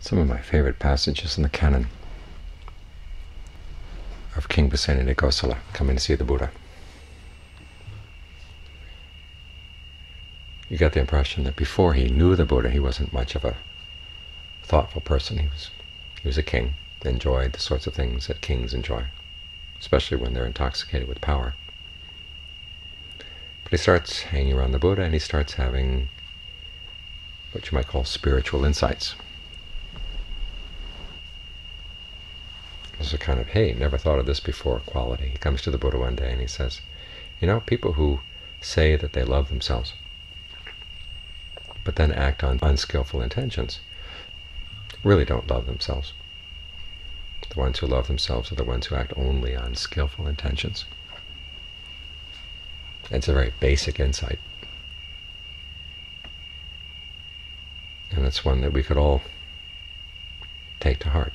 Some of my favorite passages in the canon of King Pasenadi Kosala coming to see the Buddha. You get the impression that before he knew the Buddha, he wasn't much of a thoughtful person. He was he was a king, enjoyed the sorts of things that kings enjoy, especially when they're intoxicated with power. But he starts hanging around the Buddha, and he starts having what you might call spiritual insights. A kind of, hey, never thought of this before quality. He comes to the Buddha one day and he says, you know, people who say that they love themselves, but then act on unskillful intentions, really don't love themselves. The ones who love themselves are the ones who act only on skillful intentions. It's a very basic insight. And it's one that we could all take to heart.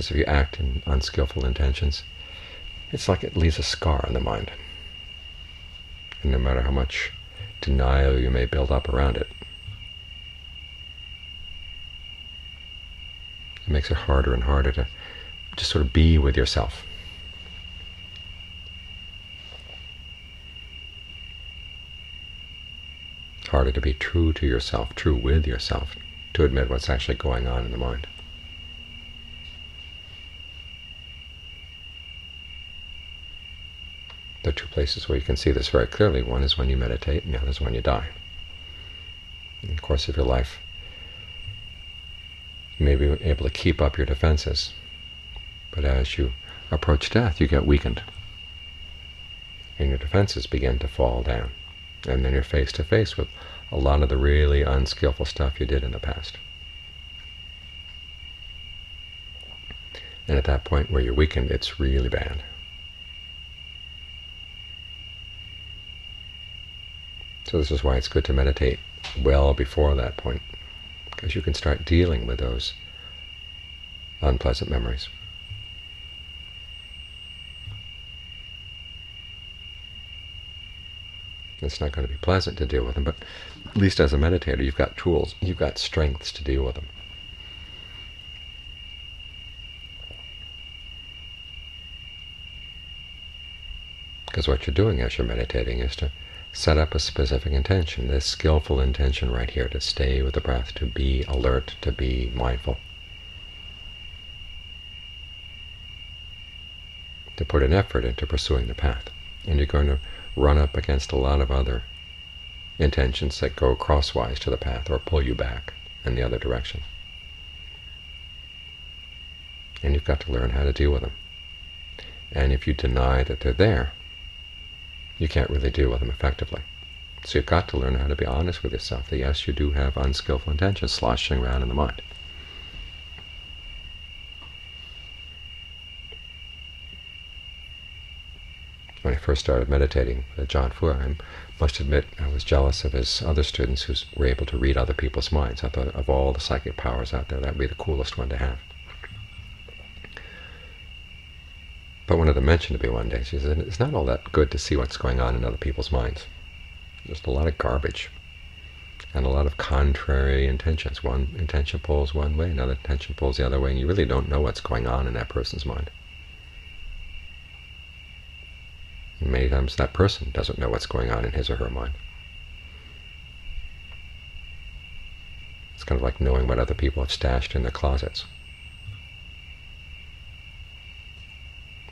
Because if you act in unskillful intentions, it's like it leaves a scar on the mind. And no matter how much denial you may build up around it, it makes it harder and harder to just sort of be with yourself. harder to be true to yourself, true with yourself, to admit what's actually going on in the mind. Are two places where you can see this very clearly. One is when you meditate, and the other is when you die. In the course of your life, you may be able to keep up your defenses, but as you approach death, you get weakened, and your defenses begin to fall down and then you're face to face with a lot of the really unskillful stuff you did in the past. And at that point where you're weakened, it's really bad. So this is why it's good to meditate well before that point, because you can start dealing with those unpleasant memories. It's not going to be pleasant to deal with them, but at least as a meditator, you've got tools, you've got strengths to deal with them. Because what you're doing as you're meditating is to set up a specific intention, this skillful intention right here, to stay with the breath, to be alert, to be mindful. To put an effort into pursuing the path. And you're going to run up against a lot of other intentions that go crosswise to the path or pull you back in the other direction. And you've got to learn how to deal with them. And if you deny that they're there, you can't really deal with them effectively. So you've got to learn how to be honest with yourself that yes, you do have unskillful intentions sloshing around in the mind. when I first started meditating with Ajaan Fuang, I must admit I was jealous of his other students who were able to read other people's minds. I thought of all the psychic powers out there, that would be the coolest one to have. But one of them mentioned to me one day, she said, it's not all that good to see what's going on in other people's minds. There's a lot of garbage and a lot of contrary intentions. One intention pulls one way, another intention pulls the other way, and you really don't know what's going on in that person's mind. many times that person doesn't know what's going on in his or her mind. It's kind of like knowing what other people have stashed in their closets.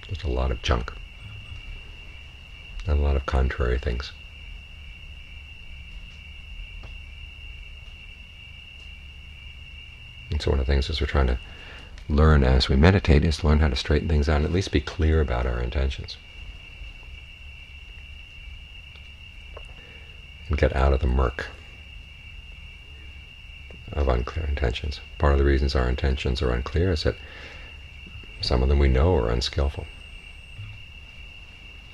Just a lot of junk and a lot of contrary things. And so one of the things is we're trying to learn as we meditate is to learn how to straighten things out and at least be clear about our intentions. and get out of the murk of unclear intentions. Part of the reasons our intentions are unclear is that some of them we know are unskillful.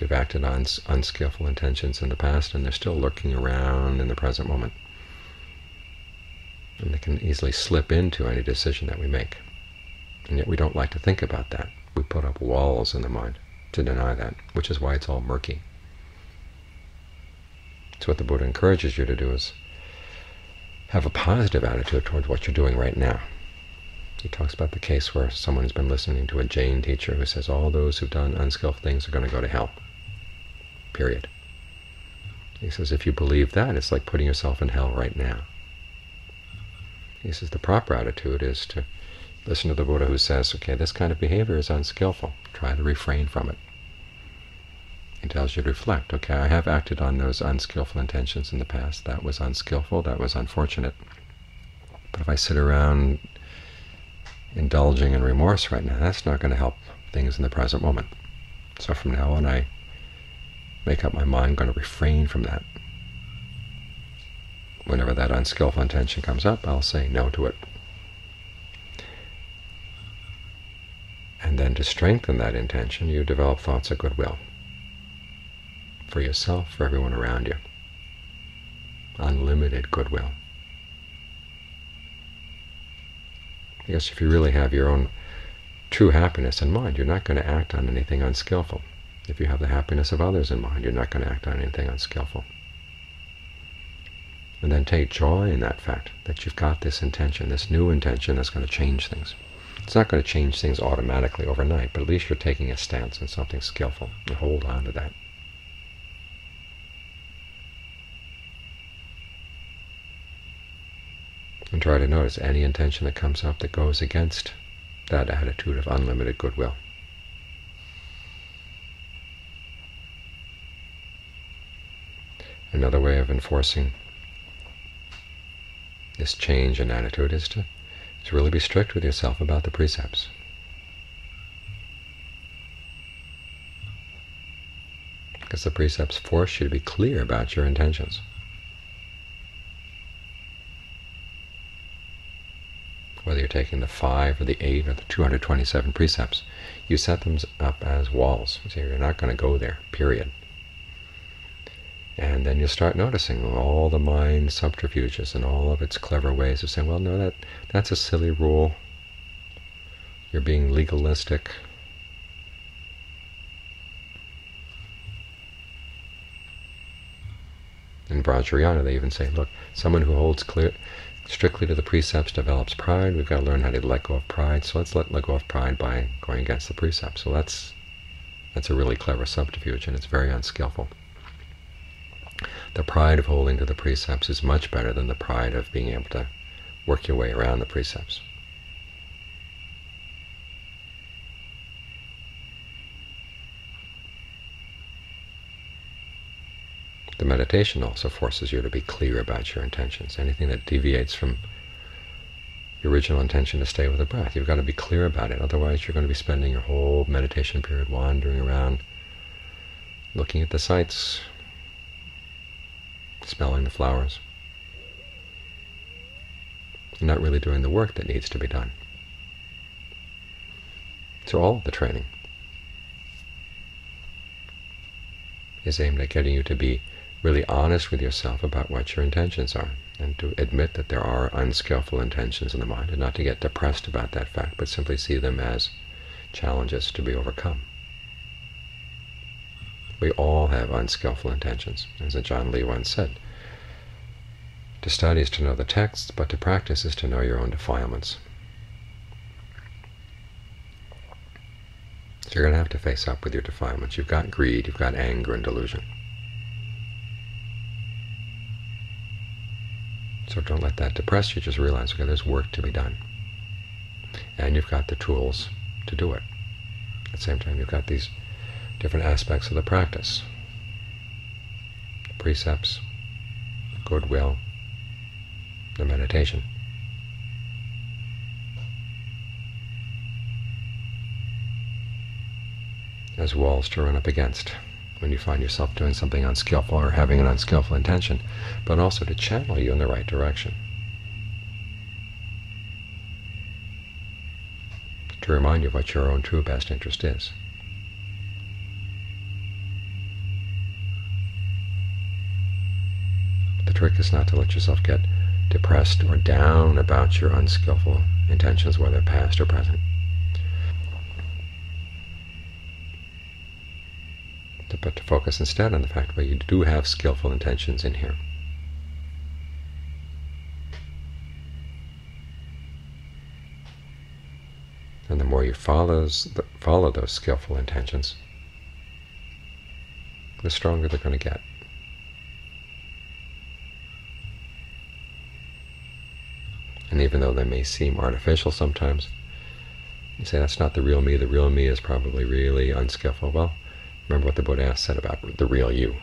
We've acted on unskillful intentions in the past, and they're still lurking around in the present moment. And they can easily slip into any decision that we make. And yet we don't like to think about that. We put up walls in the mind to deny that, which is why it's all murky. So what the Buddha encourages you to do is have a positive attitude towards what you're doing right now. He talks about the case where someone has been listening to a Jain teacher who says all those who've done unskillful things are going to go to hell. Period. He says if you believe that, it's like putting yourself in hell right now. He says the proper attitude is to listen to the Buddha who says, okay, this kind of behavior is unskillful. Try to refrain from it. He tells you to reflect, okay, I have acted on those unskillful intentions in the past. That was unskillful, that was unfortunate. But if I sit around indulging in remorse right now, that's not going to help things in the present moment. So from now on, I make up my mind, I'm going to refrain from that. Whenever that unskillful intention comes up, I'll say no to it. And then to strengthen that intention, you develop thoughts of goodwill for yourself, for everyone around you. Unlimited goodwill. Because if you really have your own true happiness in mind, you're not going to act on anything unskillful. If you have the happiness of others in mind, you're not going to act on anything unskillful. And then take joy in that fact, that you've got this intention, this new intention that's going to change things. It's not going to change things automatically overnight, but at least you're taking a stance on something skillful, and hold on to that. And try to notice any intention that comes up that goes against that attitude of unlimited goodwill. Another way of enforcing this change in attitude is to, to really be strict with yourself about the precepts. Because the precepts force you to be clear about your intentions. whether you're taking the five or the eight or the 227 precepts, you set them up as walls. So you're not going to go there, period. And then you'll start noticing all the mind subterfuges and all of its clever ways of saying, well, no, that that's a silly rule. You're being legalistic. In Vajrayana, they even say, look, someone who holds clear, strictly to the precepts develops pride. We've got to learn how to let go of pride. So let's let, let go of pride by going against the precepts. So that's that's a really clever subterfuge, and it's very unskillful. The pride of holding to the precepts is much better than the pride of being able to work your way around the precepts. The meditation also forces you to be clear about your intentions. Anything that deviates from your original intention to stay with the breath, you've got to be clear about it. Otherwise, you're going to be spending your whole meditation period wandering around, looking at the sights, smelling the flowers, not really doing the work that needs to be done. So all the training is aimed at getting you to be really honest with yourself about what your intentions are, and to admit that there are unskillful intentions in the mind, and not to get depressed about that fact, but simply see them as challenges to be overcome. We all have unskillful intentions. As Ajaan Lee once said, to study is to know the texts, but to practice is to know your own defilements. So you're going to have to face up with your defilements. You've got greed, you've got anger and delusion. So don't let that depress you. Just realize, okay, there's work to be done. And you've got the tools to do it. At the same time, you've got these different aspects of the practice. Precepts, goodwill, the meditation. As walls to run up against when you find yourself doing something unskillful or having an unskillful intention, but also to channel you in the right direction. To remind you of what your own true best interest is. trick is not to let yourself get depressed or down about your unskillful intentions, whether past or present. But to focus instead on the fact that you do have skillful intentions in here. And the more you follows, follow those skillful intentions, the stronger they're going to get. And even though they may seem artificial sometimes, you say, that's not the real me. The real me is probably really unskillful. Well, remember what the Buddha said about the real you.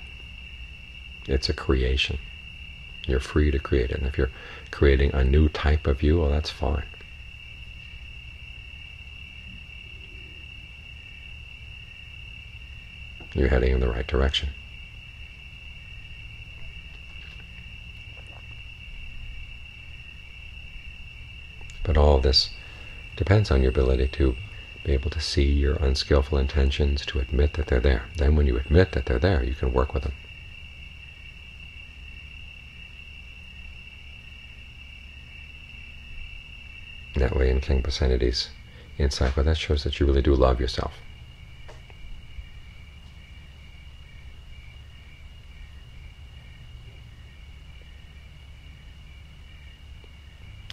It's a creation. You're free to create it. And if you're creating a new type of you, well, that's fine. You're heading in the right direction. But all this depends on your ability to be able to see your unskillful intentions, to admit that they're there. Then when you admit that they're there, you can work with them. That way in King Pasenadi's insight, well, that shows that you really do love yourself.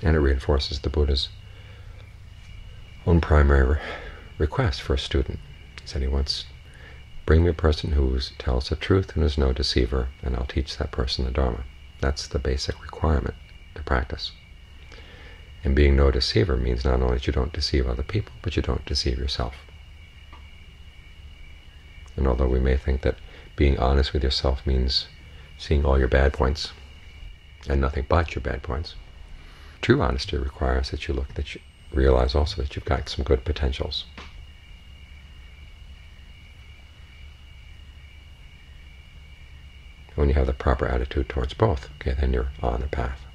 And it reinforces the Buddha's own primary request for a student. He said he wants, bring me a person who tells the truth and is no deceiver, and I'll teach that person the Dharma. That's the basic requirement to practice. And being no deceiver means not only that you don't deceive other people, but you don't deceive yourself. And although we may think that being honest with yourself means seeing all your bad points and nothing but your bad points, true honesty requires that you look that you, realize also that you've got some good potentials. When you have the proper attitude towards both, okay, then you're on the path.